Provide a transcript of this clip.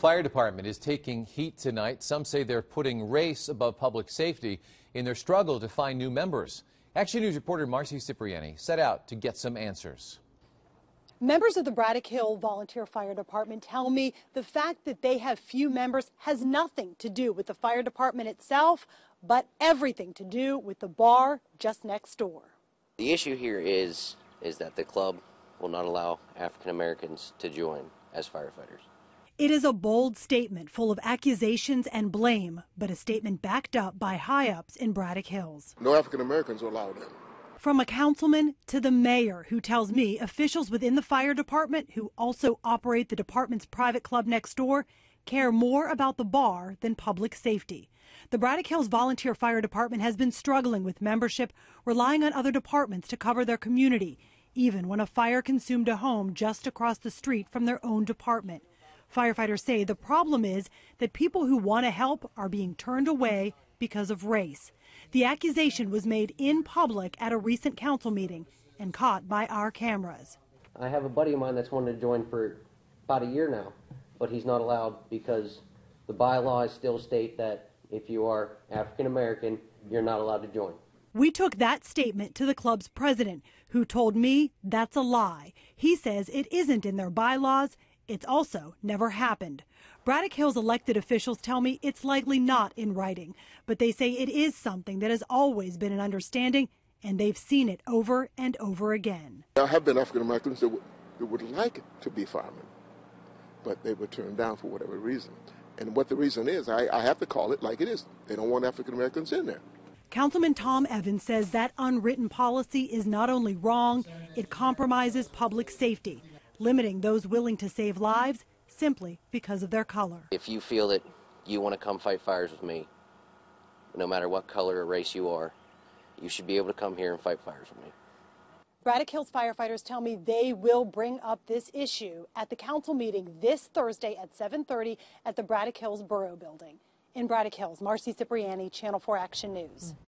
Fire Department is taking heat tonight. Some say they're putting race above public safety in their struggle to find new members. Action News reporter Marcy Cipriani set out to get some answers. Members of the Braddock Hill Volunteer Fire Department tell me the fact that they have few members has nothing to do with the fire department itself, but everything to do with the bar just next door. The issue here is is that the club will not allow African Americans to join as firefighters. It is a bold statement full of accusations and blame, but a statement backed up by high ups in Braddock Hills. No African Americans are allowed in. From a councilman to the mayor, who tells me officials within the fire department, who also operate the department's private club next door, care more about the bar than public safety. The Braddock Hills Volunteer Fire Department has been struggling with membership, relying on other departments to cover their community, even when a fire consumed a home just across the street from their own department. Firefighters say the problem is that people who want to help are being turned away because of race. The accusation was made in public at a recent council meeting and caught by our cameras. I have a buddy of mine that's wanted to join for about a year now, but he's not allowed because the bylaws still state that if you are African American, you're not allowed to join. We took that statement to the club's president, who told me that's a lie. He says it isn't in their bylaws. It's also never happened. Braddock Hills elected officials tell me it's likely not in writing, but they say it is something that has always been an understanding, and they've seen it over and over again. There have been African Americans that, that would like to be firemen, but they were turned down for whatever reason. And what the reason is, I, I have to call it like it is. They don't want African Americans in there. Councilman Tom Evans says that unwritten policy is not only wrong, it compromises public safety, limiting those willing to save lives simply because of their color. If you feel that you want to come fight fires with me, no matter what color or race you are, you should be able to come here and fight fires with me. Braddock Hills firefighters tell me they will bring up this issue at the council meeting this Thursday at 7:30 at the Braddock Hills Borough Building. In Braddock Hills, Marcy Cipriani, Channel 4 Action News.